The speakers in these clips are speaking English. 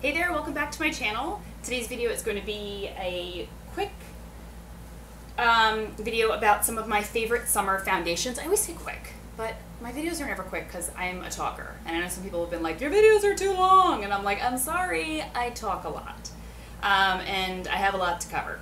Hey there, welcome back to my channel. Today's video is going to be a quick um, video about some of my favorite summer foundations. I always say quick, but my videos are never quick because I'm a talker. And I know some people have been like, your videos are too long. And I'm like, I'm sorry, I talk a lot. Um, and I have a lot to cover.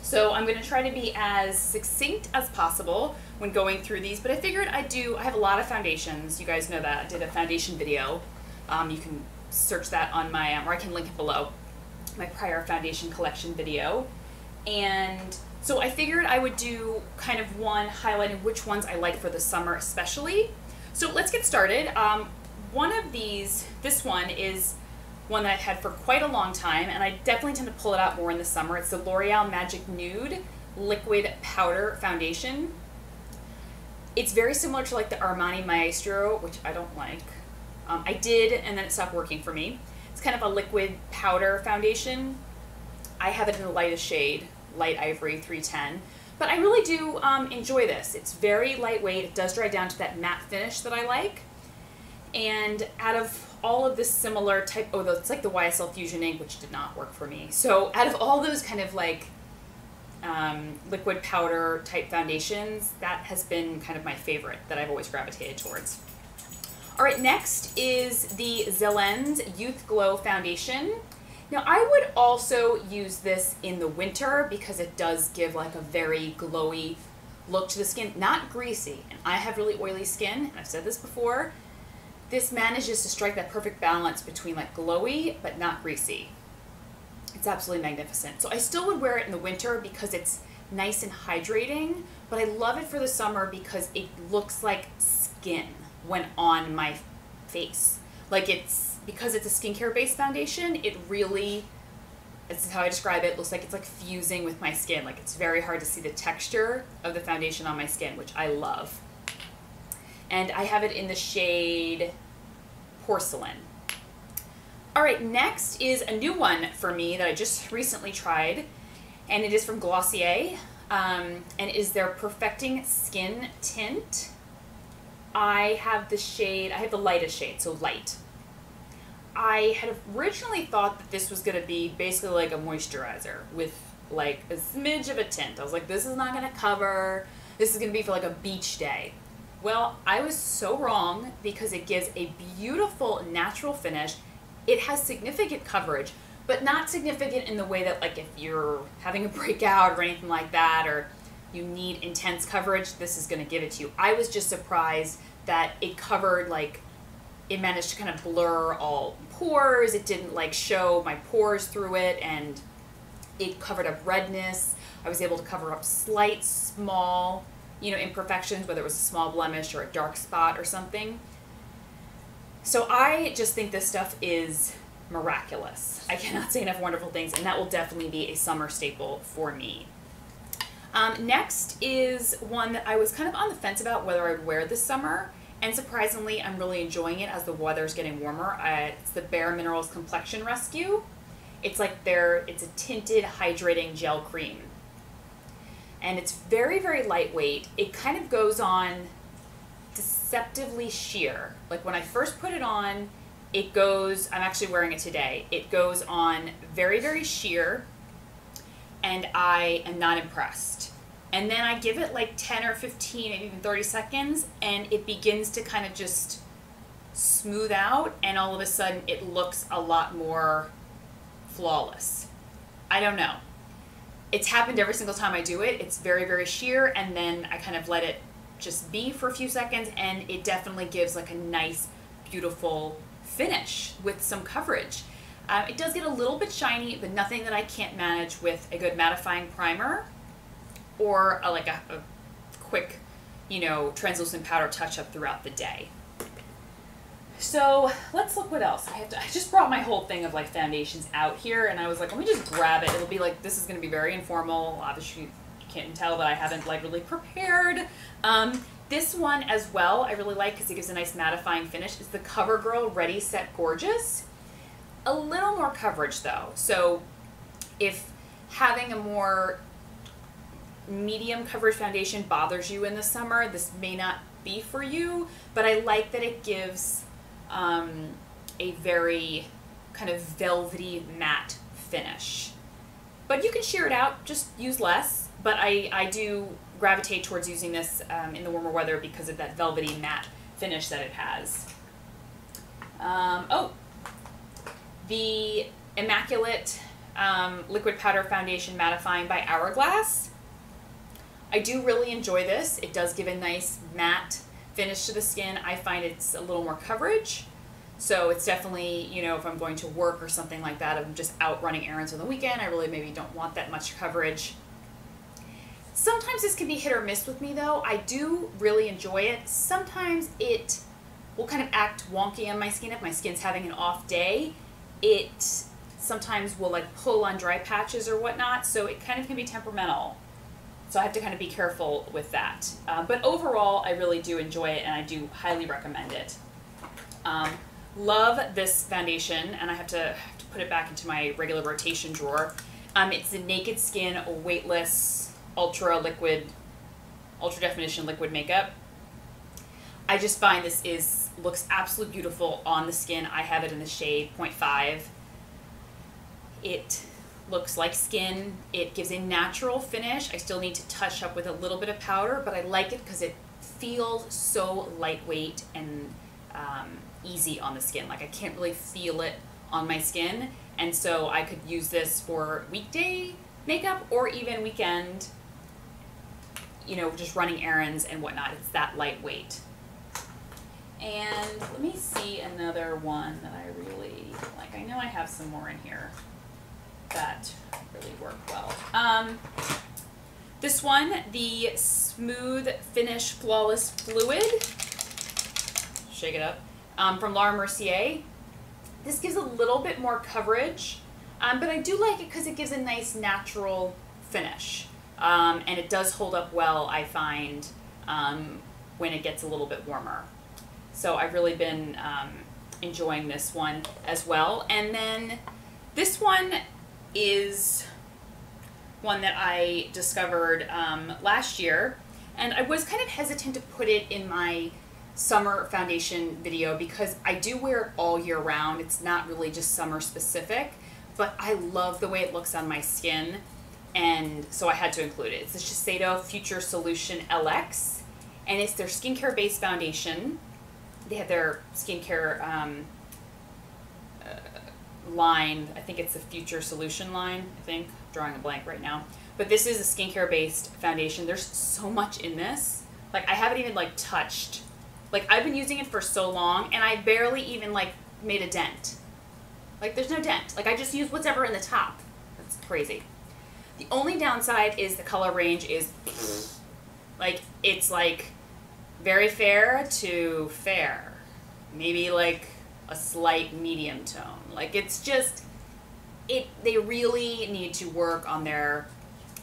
So I'm going to try to be as succinct as possible when going through these, but I figured I'd do, I have a lot of foundations. You guys know that. I did a foundation video. Um, you can search that on my, um, or I can link it below, my prior foundation collection video. And so I figured I would do kind of one highlighting which ones I like for the summer especially. So let's get started. Um, one of these, this one is one that I've had for quite a long time, and I definitely tend to pull it out more in the summer. It's the L'Oreal Magic Nude Liquid Powder Foundation. It's very similar to like the Armani Maestro, which I don't like. Um, I did, and then it stopped working for me. It's kind of a liquid powder foundation. I have it in the lightest shade, Light Ivory 310. But I really do um, enjoy this. It's very lightweight. It does dry down to that matte finish that I like. And out of all of this similar type, oh, it's like the YSL Fusion ink, which did not work for me. So out of all those kind of like um, liquid powder type foundations, that has been kind of my favorite that I've always gravitated towards. All right, next is the Zelens Youth Glow Foundation. Now I would also use this in the winter because it does give like a very glowy look to the skin, not greasy. And I have really oily skin, and I've said this before, this manages to strike that perfect balance between like glowy but not greasy. It's absolutely magnificent. So I still would wear it in the winter because it's nice and hydrating, but I love it for the summer because it looks like skin when on my face. Like it's, because it's a skincare based foundation, it really, this is how I describe it, looks like it's like fusing with my skin. Like it's very hard to see the texture of the foundation on my skin, which I love. And I have it in the shade porcelain. All right, next is a new one for me that I just recently tried, and it is from Glossier, um, and is their Perfecting Skin Tint. I have the shade, I have the lightest shade, so light. I had originally thought that this was going to be basically like a moisturizer with like a smidge of a tint. I was like, this is not going to cover, this is going to be for like a beach day. Well, I was so wrong because it gives a beautiful natural finish. It has significant coverage, but not significant in the way that like if you're having a breakout or anything like that or you need intense coverage, this is going to give it to you. I was just surprised that it covered like it managed to kind of blur all pores. It didn't like show my pores through it and it covered up redness. I was able to cover up slight small you know, imperfections, whether it was a small blemish or a dark spot or something. So I just think this stuff is miraculous. I cannot say enough wonderful things, and that will definitely be a summer staple for me. Um, next is one that I was kind of on the fence about whether I would wear this summer, and surprisingly, I'm really enjoying it as the weather's getting warmer. Uh, it's the Bare Minerals Complexion Rescue. It's like their, it's a tinted hydrating gel cream and it's very, very lightweight. It kind of goes on deceptively sheer. Like when I first put it on, it goes, I'm actually wearing it today, it goes on very, very sheer, and I am not impressed. And then I give it like 10 or 15, maybe even 30 seconds, and it begins to kind of just smooth out, and all of a sudden it looks a lot more flawless. I don't know it's happened every single time I do it. It's very, very sheer, and then I kind of let it just be for a few seconds, and it definitely gives like a nice, beautiful finish with some coverage. Um, it does get a little bit shiny, but nothing that I can't manage with a good mattifying primer or a, like a, a quick, you know, translucent powder touch up throughout the day. So let's look what else. I have to, I just brought my whole thing of like foundations out here and I was like, let me just grab it. It'll be like, this is going to be very informal. Obviously you can't tell that I haven't like really prepared. Um, this one as well, I really like because it gives a nice mattifying finish. It's the CoverGirl Ready Set Gorgeous. A little more coverage though. So if having a more medium coverage foundation bothers you in the summer, this may not be for you, but I like that it gives um, a very kind of velvety matte finish. But you can sheer it out, just use less. But I, I do gravitate towards using this um, in the warmer weather because of that velvety matte finish that it has. Um, oh, the Immaculate um, Liquid Powder Foundation Mattifying by Hourglass. I do really enjoy this. It does give a nice matte finish to the skin. I find it's a little more coverage. So it's definitely, you know, if I'm going to work or something like that, I'm just out running errands on the weekend, I really maybe don't want that much coverage. Sometimes this can be hit or miss with me though. I do really enjoy it. Sometimes it will kind of act wonky on my skin if my skin's having an off day. It sometimes will like pull on dry patches or whatnot, so it kind of can be temperamental. So I have to kind of be careful with that. Uh, but overall, I really do enjoy it and I do highly recommend it. Um, love this foundation, and I have to, have to put it back into my regular rotation drawer. Um, it's the Naked Skin Weightless Ultra Liquid, Ultra Definition Liquid Makeup. I just find this is looks absolutely beautiful on the skin. I have it in the shade 0.5. It looks like skin. It gives a natural finish. I still need to touch up with a little bit of powder, but I like it because it feels so lightweight and um, easy on the skin. Like I can't really feel it on my skin. And so I could use this for weekday makeup or even weekend, you know, just running errands and whatnot. It's that lightweight. And let me see another one that I really like. I know I have some more in here that really work well. Um, this one, the Smooth Finish Flawless Fluid. Shake it up. Um, from Laura Mercier. This gives a little bit more coverage, um, but I do like it because it gives a nice natural finish. Um, and it does hold up well, I find, um, when it gets a little bit warmer. So I've really been um, enjoying this one as well. And then this one is one that I discovered um, last year, and I was kind of hesitant to put it in my summer foundation video because I do wear it all year round. It's not really just summer specific, but I love the way it looks on my skin, and so I had to include it. It's the Shiseido Future Solution LX, and it's their skincare based foundation. They have their skincare um, line. I think it's the Future Solution line. I think drawing a blank right now. But this is a skincare based foundation. There's so much in this. Like I haven't even like touched. Like I've been using it for so long and I barely even like made a dent. Like there's no dent. Like I just use whatever in the top. That's crazy. The only downside is the color range is like it's like very fair to fair. Maybe like a slight medium tone. Like it's just it they really need to work on their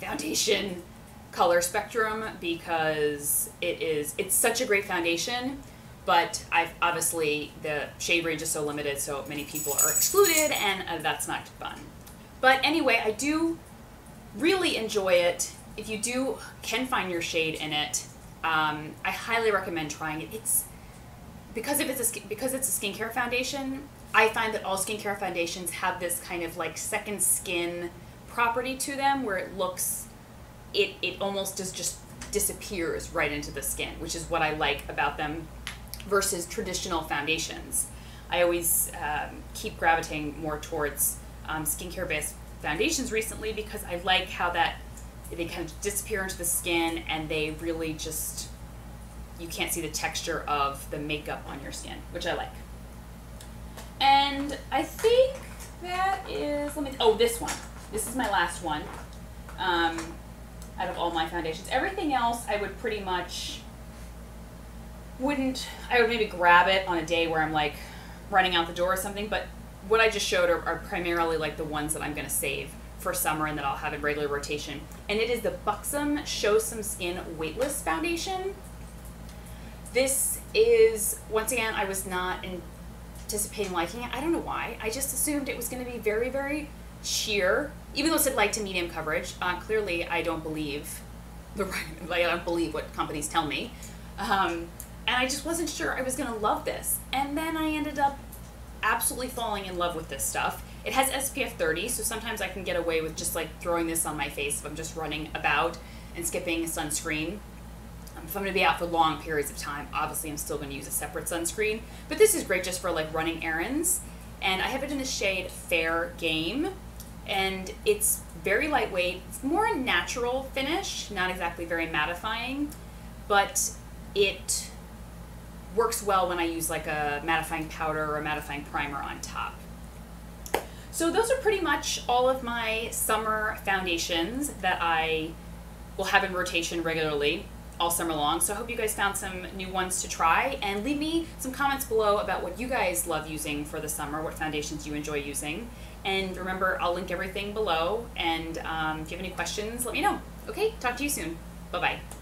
foundation color spectrum because it is it's such a great foundation but I've obviously the shade range is so limited so many people are excluded and uh, that's not fun but anyway I do really enjoy it if you do can find your shade in it um, I highly recommend trying it it's because if it's a because it's a skincare foundation I find that all skincare foundations have this kind of like second skin property to them where it looks, it, it almost just, just disappears right into the skin, which is what I like about them versus traditional foundations. I always um, keep gravitating more towards um, skincare based foundations recently because I like how that they kind of disappear into the skin and they really just you can't see the texture of the makeup on your skin, which I like. And I think that is, let me, oh, this one. This is my last one um, out of all my foundations. Everything else I would pretty much, wouldn't, I would maybe grab it on a day where I'm like running out the door or something, but what I just showed are, are primarily like the ones that I'm going to save for summer and that I'll have in regular rotation. And it is the Buxom Show Some Skin Weightless Foundation. This is, once again, I was not anticipating liking it. I don't know why. I just assumed it was going to be very, very sheer, even though it said light to medium coverage. Uh, clearly, I don't believe the like I don't believe what companies tell me, um, and I just wasn't sure I was going to love this. And then I ended up absolutely falling in love with this stuff. It has SPF 30, so sometimes I can get away with just like throwing this on my face if I'm just running about and skipping sunscreen. Um, if I'm going to be out for long periods of time, obviously I'm still going to use a separate sunscreen. But this is great just for like running errands. And I have it in the shade Fair Game. And it's very lightweight. It's more a natural finish, not exactly very mattifying. But it works well when I use like a mattifying powder or a mattifying primer on top. So those are pretty much all of my summer foundations that I will have in rotation regularly all summer long. So I hope you guys found some new ones to try and leave me some comments below about what you guys love using for the summer, what foundations you enjoy using. And remember, I'll link everything below. And um, if you have any questions, let me know. Okay, talk to you soon. Bye bye.